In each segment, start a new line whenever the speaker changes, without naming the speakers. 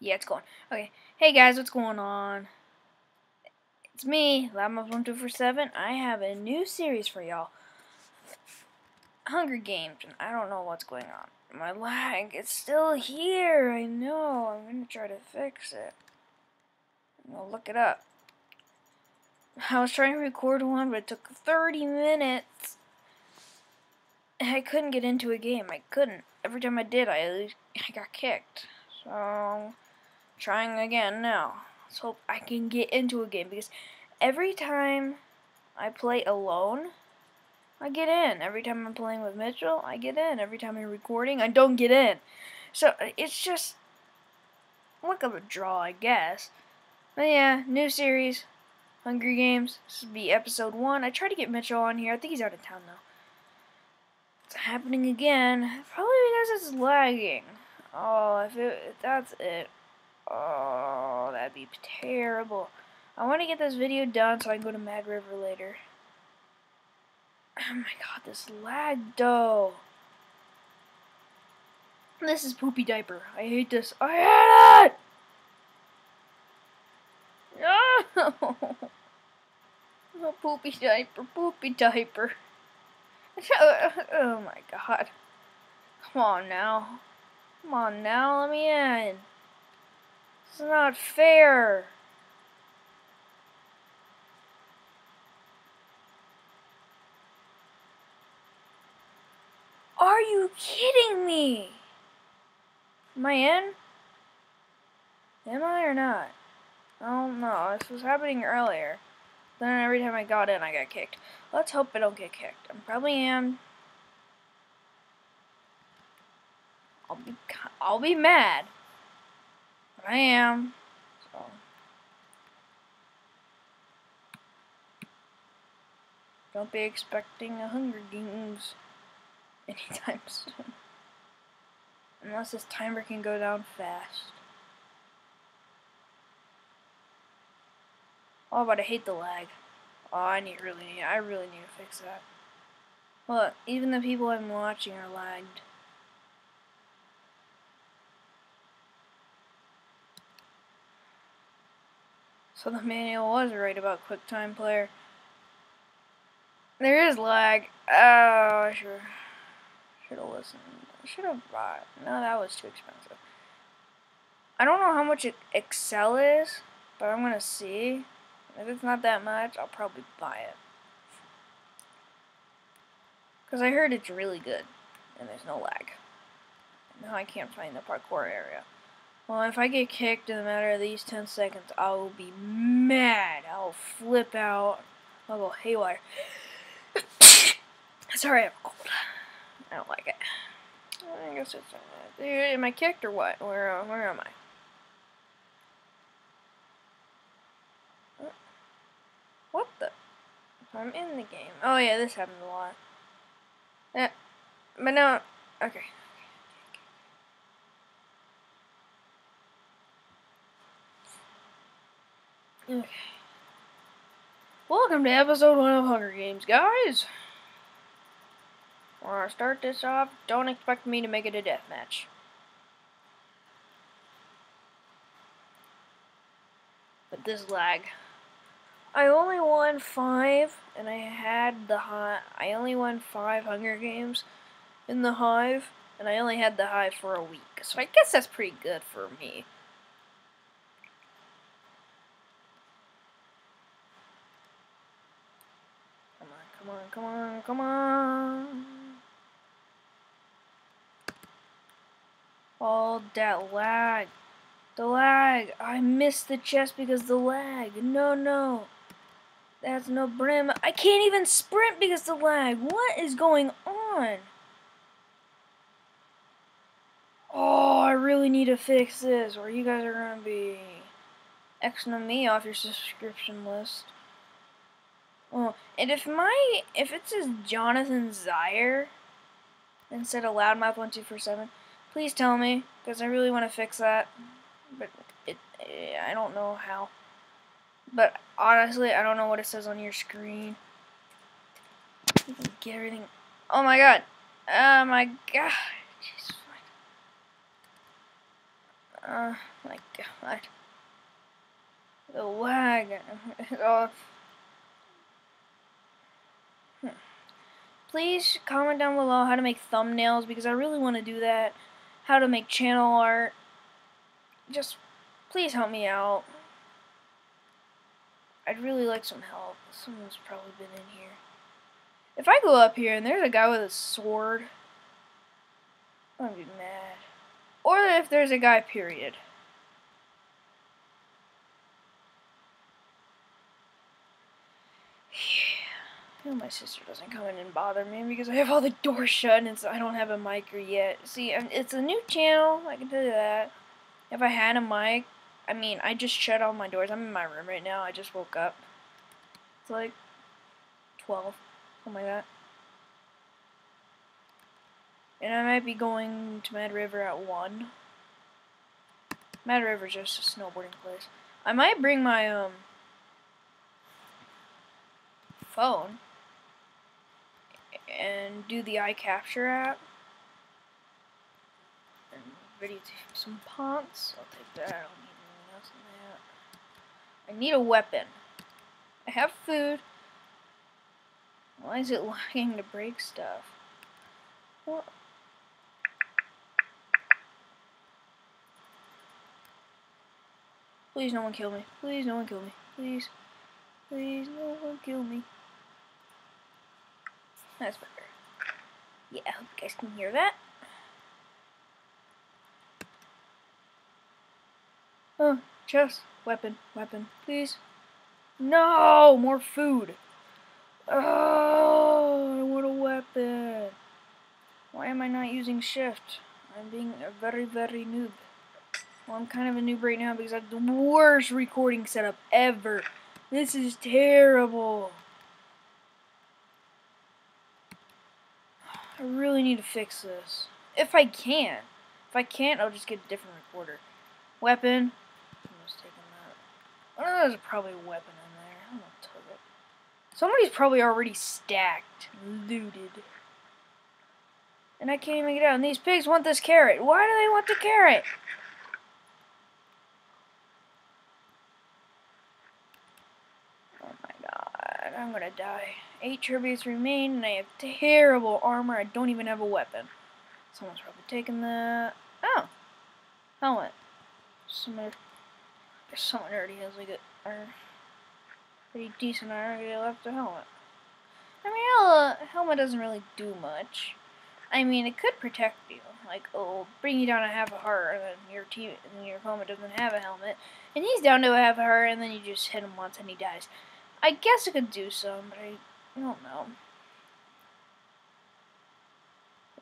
Yeah, it's going. Okay. Hey guys, what's going on? It's me, Loudmouth1247. I have a new series for y'all. Hunger Games, and I don't know what's going on. My lag, it's still here. I know. I'm gonna try to fix it. I'll look it up. I was trying to record one, but it took 30 minutes. I couldn't get into a game. I couldn't. Every time I did, I I got kicked. So trying again now. Let's hope I can get into a game because every time I play alone, I get in. Every time I'm playing with Mitchell, I get in. Every time I'm recording, I don't get in. So it's just look of a draw, I guess. But yeah, new series, Hungry Games. This will be episode one. I tried to get Mitchell on here. I think he's out of town now. It's happening again. Probably because it's lagging. Oh, if, it, if that's it. Oh, that'd be terrible. I want to get this video done so I can go to Mad River later. Oh my god, this lag though. This is poopy diaper. I hate this. I hate it! No! No poopy diaper, poopy diaper. Oh my god. Come on now. Come on now, let me in. It's not fair. Are you kidding me? Am I in? Am I or not? I don't know. This was happening earlier. Then every time I got in, I got kicked. Let's hope I don't get kicked. I probably am. I'll be I'll be mad. I am. So don't be expecting a Hunger Games anytime soon. Unless this timer can go down fast. Oh, but I hate the lag. Oh, I need really need I really need to fix that. Look, even the people I'm watching are lagged. So the manual was right about QuickTime Player. There is lag. Oh, I should should have listened. Should have bought. No, that was too expensive. I don't know how much Excel is, but I'm gonna see. If it's not that much, I'll probably buy it. Because I heard it's really good, and there's no lag. Now I can't find the parkour area. Well, if I get kicked in a matter of these 10 seconds, I will be mad. I'll flip out. I'll go haywire. Sorry, I have a cold. I don't like it. I guess it's... Uh, am I kicked or what? Where, uh, where am I? What the? I'm in the game. Oh yeah, this happens a lot. Yeah, but no. Okay. Okay. Welcome to episode one of Hunger Games, guys. When I start this off, don't expect me to make it a death match. But this lag. I only won five, and I had the high. I only won five Hunger Games in the Hive, and I only had the Hive for a week. So I guess that's pretty good for me. Come on, come on, come on. All that lag. The lag. I missed the chest because the lag. No, no. That's no brim. I can't even sprint because of the lag. What is going on? Oh, I really need to fix this, or you guys are gonna be Xing me off your subscription list. Oh, and if my if it says Jonathan Zeiher instead of Loudmouth1247, please tell me because I really want to fix that. But it, eh, I don't know how. But honestly, I don't know what it says on your screen. Get everything. Oh my god. Oh my god. Oh my god. The lag. oh. Please comment down below how to make thumbnails because I really want to do that. How to make channel art. Just please help me out. I'd really like some help. Someone's probably been in here. If I go up here and there's a guy with a sword, I'm gonna be mad. Or if there's a guy, period. Yeah. my sister doesn't come in and bother me because I have all the doors shut and so I don't have a mic yet. See, it's a new channel, I can tell you that. If I had a mic, I mean, I just shut all my doors. I'm in my room right now. I just woke up. It's like 12, something like that. And I might be going to Mad River at 1. Mad River is just a snowboarding place. I might bring my, um, phone and do the iCapture app and video some ponts. I'll take that. I don't need anything else in that. I need a weapon. I have food. Why is it lagging to break stuff? What? Please no one kill me. Please no one kill me. Please. Please no one kill me. That's better. Yeah, I hope you guys can hear that. Oh, chest, weapon, weapon, please. No, more food. Oh, I want a weapon. Why am I not using shift? I'm being a very, very noob. Well, I'm kind of a noob right now because I have the worst recording setup ever. This is terrible. I really need to fix this. If I can. If I can't, I'll just get a different recorder. Weapon. Oh, there's probably a weapon in there. I'm gonna tug it. Somebody's probably already stacked, looted. And I can't even get out. And these pigs want this carrot. Why do they want the carrot? I'm gonna die. Eight tributes remain, and I have terrible armor. I don't even have a weapon. Someone's probably taken that. Oh! Helmet. Someone, someone already has like a pretty decent armor. They left a helmet. I mean, a helmet doesn't really do much. I mean, it could protect you. Like, oh, bring you down to half a heart, and then your team, and your opponent doesn't have a helmet, and he's down to a half a heart, and then you just hit him once and he dies. I guess I could do some, but I, don't know.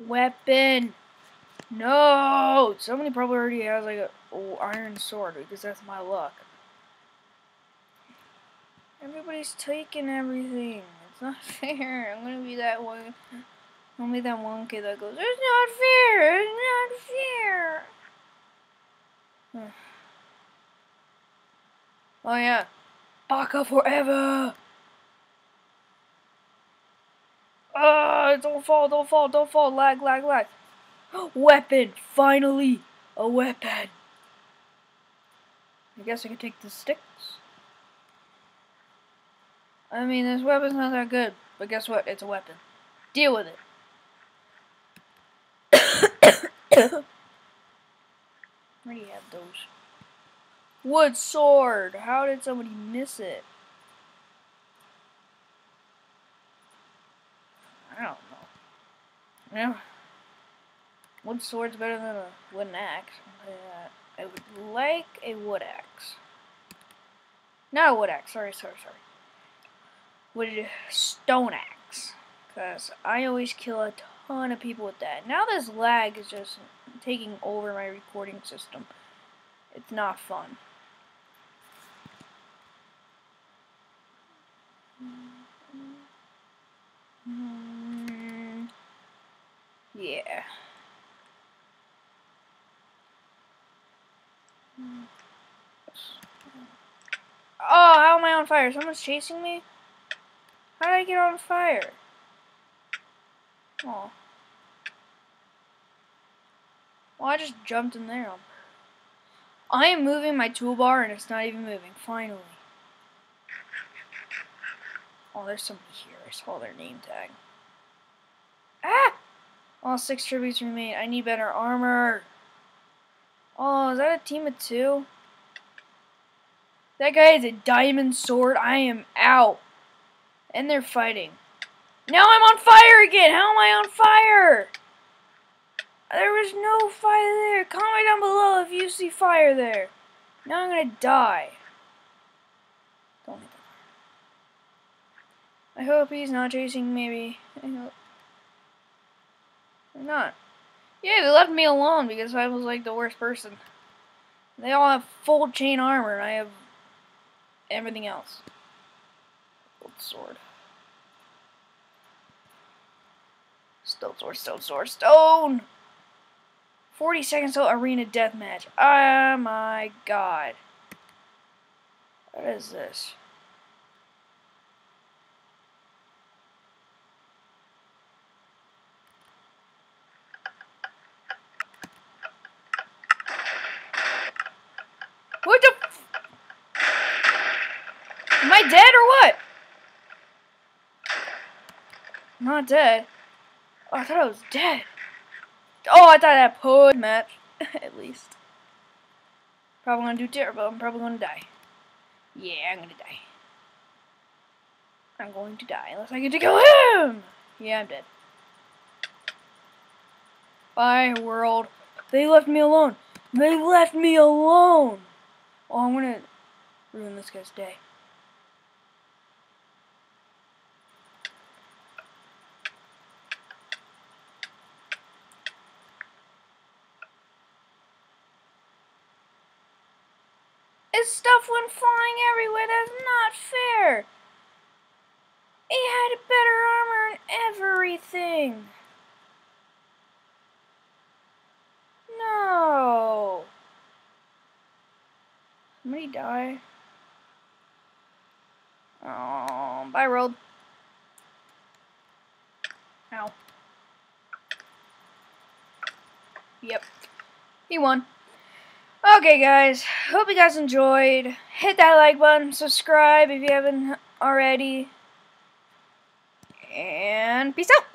Weapon! No! Somebody probably already has like a iron sword because that's my luck. Everybody's taking everything. It's not fair. I'm gonna be that one. Be that one kid that goes, "It's not fair. It's not fair." oh yeah. Baka forever! Ah, don't fall, don't fall, don't fall. Lag, lag, lag. Weapon! Finally! A weapon! I guess I could take the sticks. I mean, this weapon's not that good, but guess what? It's a weapon. Deal with it. Where do you have those? Wood sword! How did somebody miss it? I don't know. Yeah. Wood sword's better than a wooden axe. I would like a wood axe. Not a wood axe, sorry, sorry, sorry. Wood stone axe. Because I always kill a ton of people with that. Now this lag is just taking over my recording system. It's not fun. Yeah. Oh, how am I on fire? Someone's chasing me? How did I get on fire? Oh. Well, I just jumped in there. I am moving my toolbar and it's not even moving. Finally. Oh, there's somebody here. I saw their name tag. Ah! All six tributes remain. I need better armor. Oh, is that a team of two? That guy has a diamond sword. I am out. And they're fighting. Now I'm on fire again. How am I on fire? There was no fire there. Comment down below if you see fire there. Now I'm gonna die. Don't I hope he's not chasing me. I hope. They're not. Yeah, they left me alone because I was like the worst person. They all have full chain armor and I have everything else. Gold sword. Stone sword, stone sword, stone! 40 seconds till arena deathmatch. Oh my god. What is this? What the? Am I dead or what? I'm not dead. Oh, I thought I was dead. Oh, I thought I had a match. At least. Probably gonna do terrible. I'm probably gonna die. Yeah, I'm gonna die. I'm going to die unless I get to kill him! Yeah, I'm dead. Bye, world. They left me alone. They left me alone! Oh, I'm gonna ruin this guy's day. His stuff went flying everywhere. That's not fair. He had better armor and everything. No. Somebody die. Oh, bye, road. Ow. Yep. He won. Okay, guys. Hope you guys enjoyed. Hit that like button. Subscribe if you haven't already. And peace out.